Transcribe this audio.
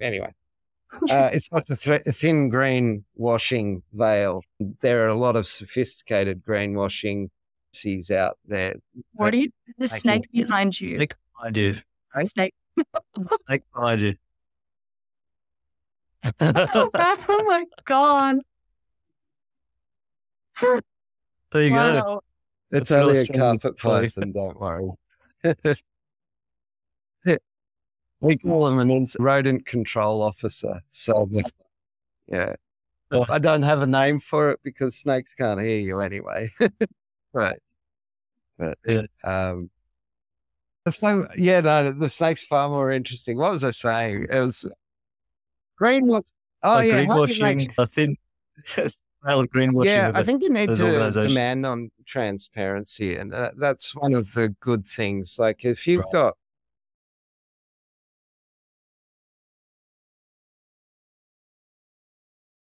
anyway. Uh, it's like a, th- a thin green washing veil. There are a lot of sophisticated greenwashing seas out there. What are you? The I snake behind you. Snake behind you. Right? Snake. Snake behind you. oh my god! There you go. Wow. It's That's only a carpet play. python, don't worry. We call him an rodent control officer. So, yeah. I don't have a name for it because snakes can't hear you anyway. right. But, Yeah. um, so, yeah, no, the snake's far more interesting. What was I saying? It was greenwash. Oh, Like yeah. you make- greenwashing, a thin of greenwashing. yeah, I think you need to demand on transparency, and uh, that's one of the good things. Like if you've Right. got